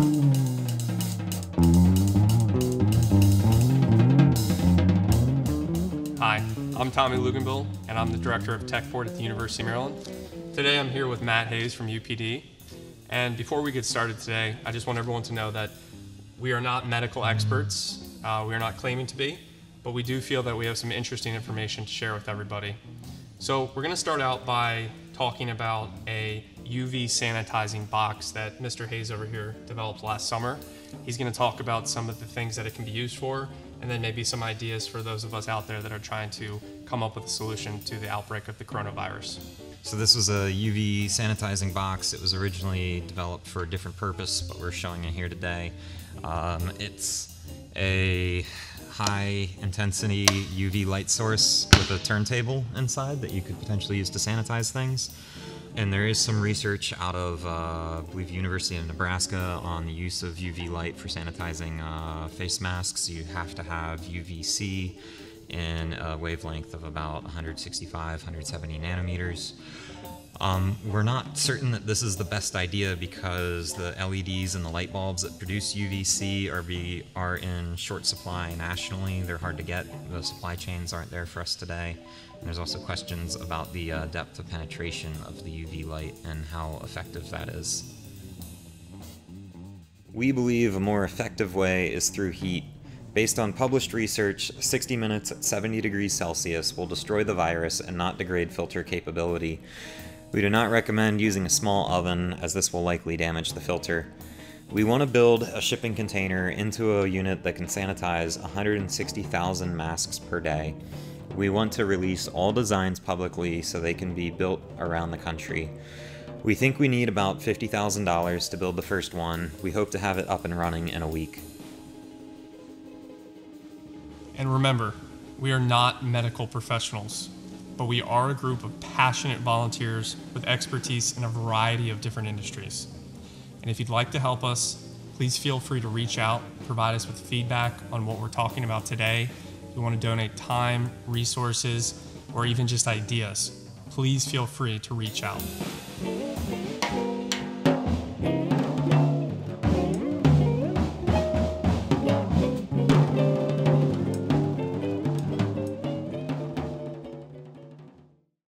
Hi, I'm Tommy Luginbill, and I'm the Director of Tech at the University of Maryland. Today I'm here with Matt Hayes from UPD. And before we get started today, I just want everyone to know that we are not medical experts. Uh, we are not claiming to be, but we do feel that we have some interesting information to share with everybody. So we're going to start out by talking about a UV sanitizing box that Mr. Hayes over here developed last summer. He's going to talk about some of the things that it can be used for and then maybe some ideas for those of us out there that are trying to come up with a solution to the outbreak of the coronavirus. So this was a UV sanitizing box. It was originally developed for a different purpose, but we're showing it here today. Um, it's a high intensity UV light source with a turntable inside that you could potentially use to sanitize things. And there is some research out of, uh, I believe, University of Nebraska on the use of UV light for sanitizing uh, face masks. You have to have UVC in a wavelength of about 165, 170 nanometers. Um, we're not certain that this is the best idea because the LEDs and the light bulbs that produce UVC are, be, are in short supply nationally. They're hard to get. The supply chains aren't there for us today. And there's also questions about the uh, depth of penetration of the UV light and how effective that is. We believe a more effective way is through heat. Based on published research, 60 minutes at 70 degrees Celsius will destroy the virus and not degrade filter capability. We do not recommend using a small oven, as this will likely damage the filter. We want to build a shipping container into a unit that can sanitize 160,000 masks per day. We want to release all designs publicly so they can be built around the country. We think we need about $50,000 to build the first one. We hope to have it up and running in a week. And remember, we are not medical professionals, but we are a group of passionate volunteers with expertise in a variety of different industries. And if you'd like to help us, please feel free to reach out, provide us with feedback on what we're talking about today. If you want to donate time, resources, or even just ideas, please feel free to reach out.